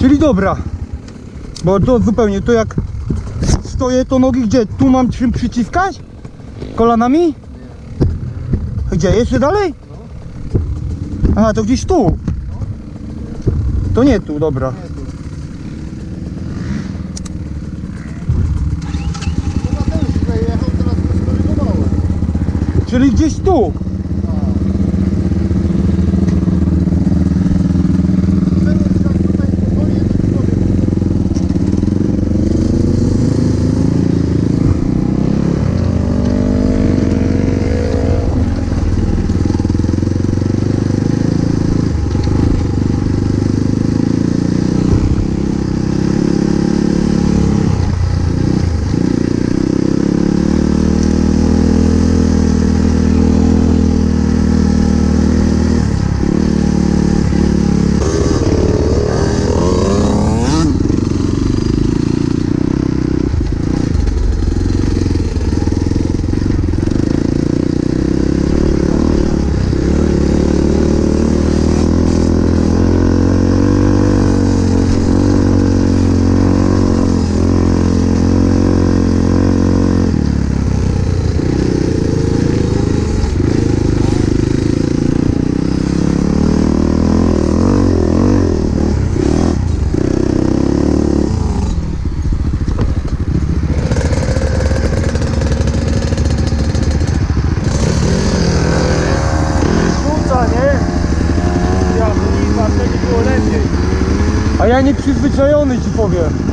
Czyli dobra, bo to zupełnie, to jak stoję, to nogi gdzie? Tu mam czym przyciskać? Kolanami? Gdzie? Jeszcze dalej? Aha, to gdzieś tu. To nie tu, dobra. Czyli gdzieś tu. przyzwyczajony ci powiem.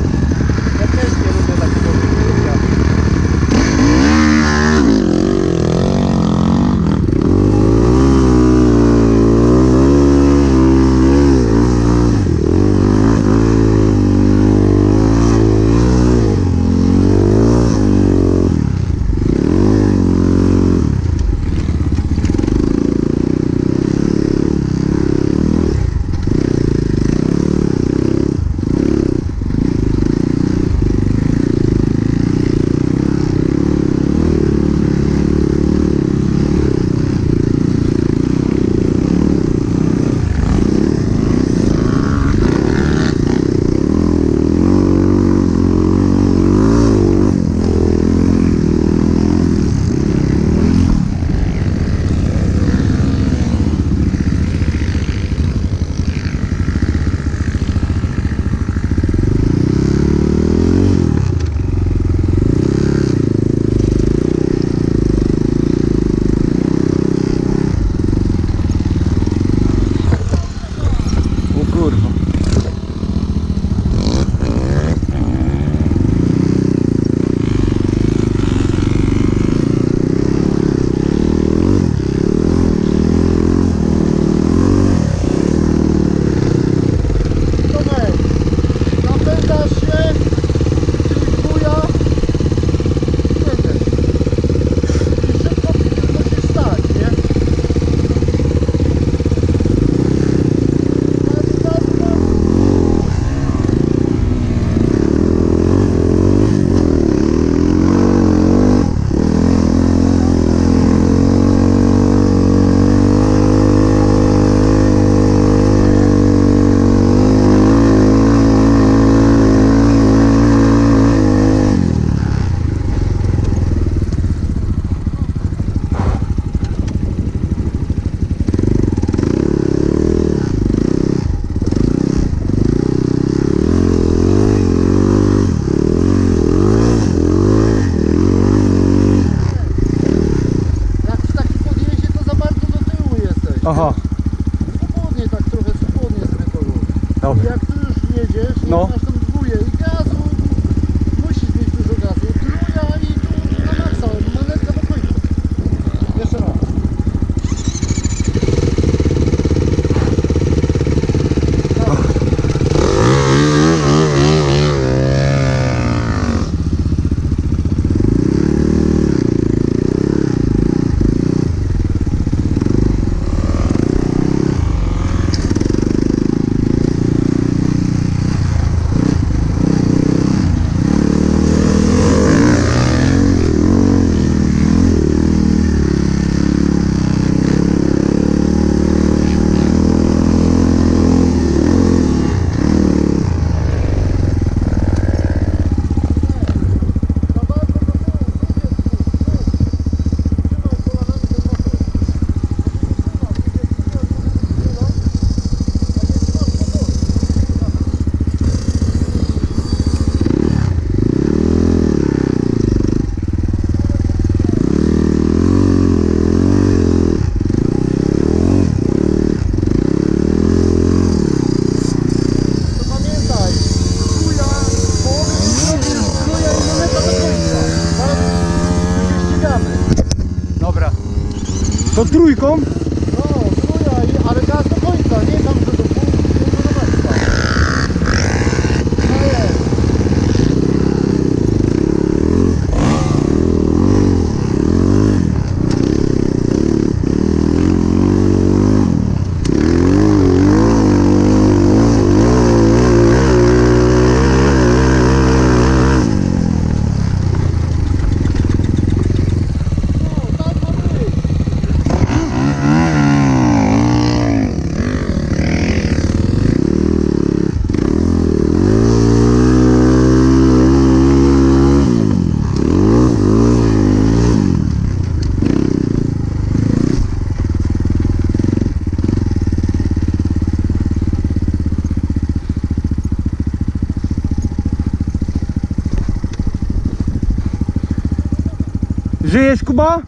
Z trójką? É, jest Kuba?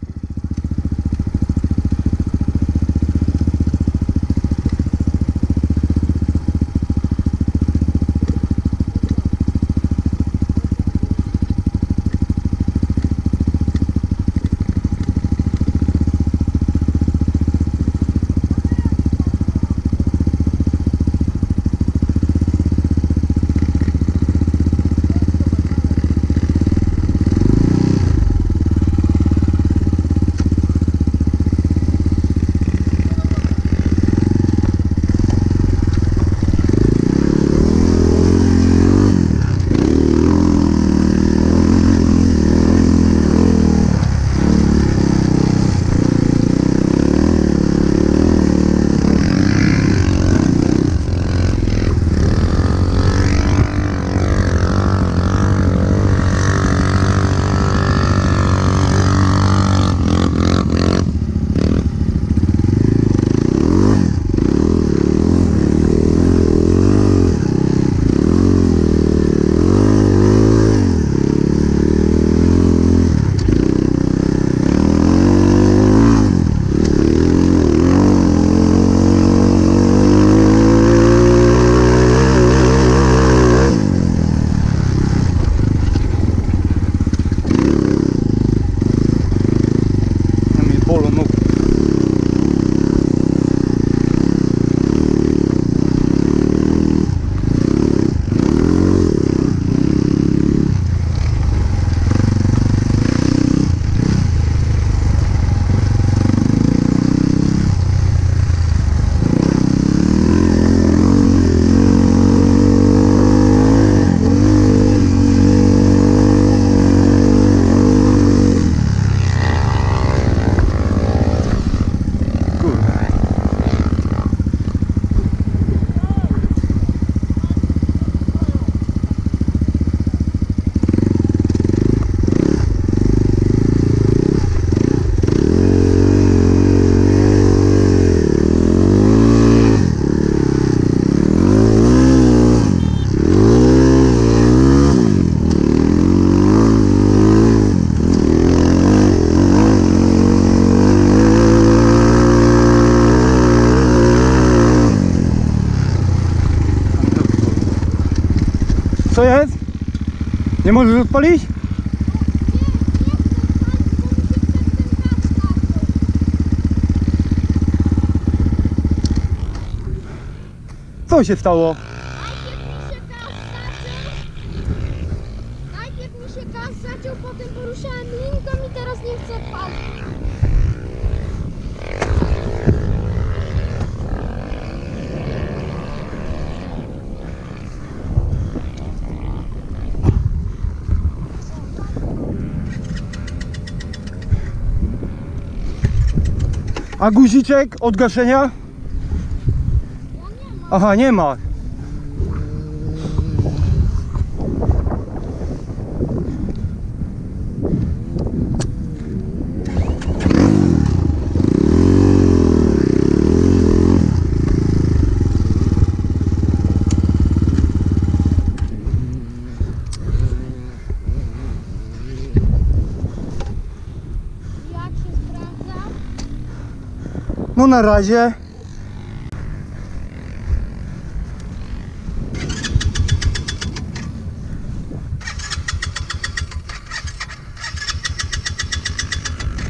Nie możesz odpalić? Co się stało? Najpierw mi się gaz zaciął, potem poruszałem linką i teraz nie chcę odpalić. A guziczek od gaszenia? Aha, nie ma. Razie.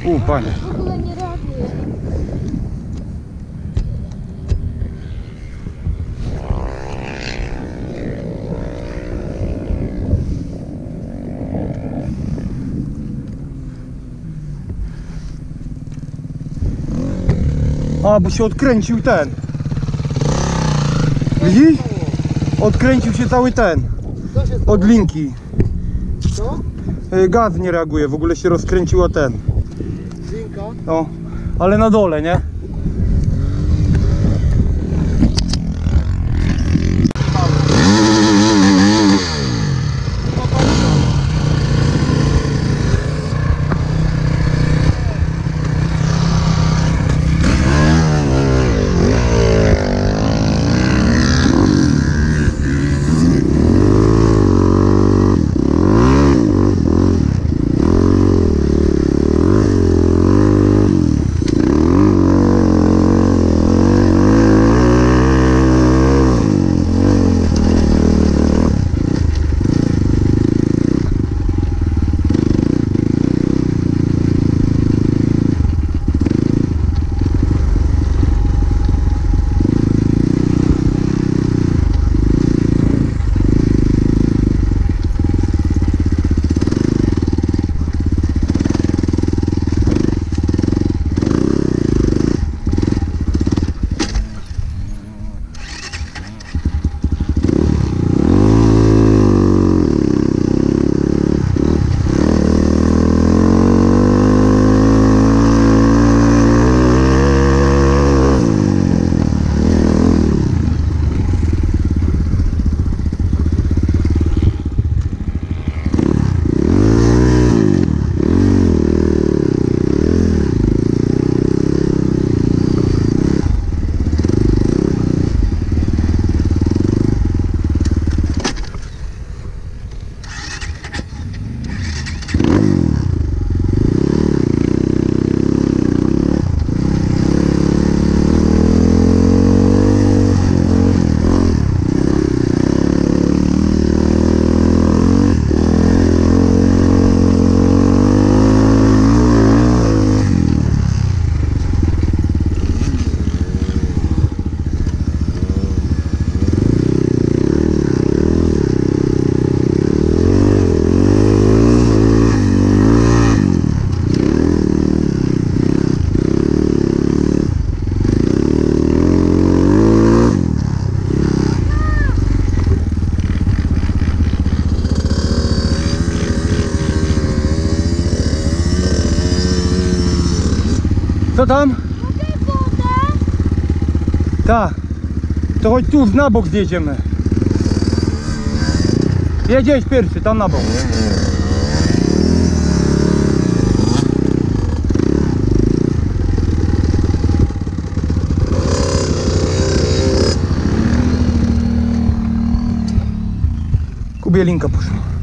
U, panie. W ogóle nie A, bo się odkręcił ten. Widzisz? Odkręcił się cały ten. Od linki. Co? Y, Gaz nie reaguje, w ogóle się rozkręciła ten. Linka. No, ale na dole, nie? Co tam? Mogę wodę? Tak. To chodź tu na bok zjedziemy. Jedziesz pierwszy, tam na bok. Kubielinka poszła.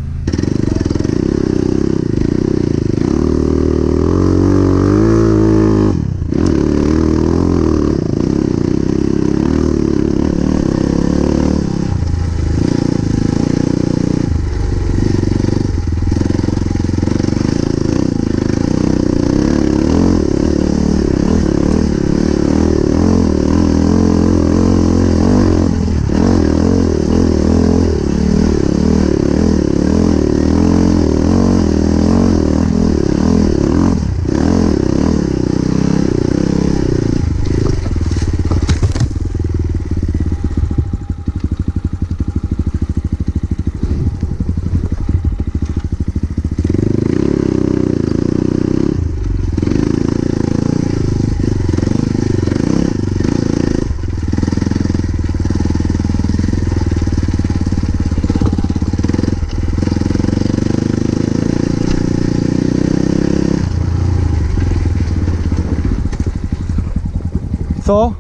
Co?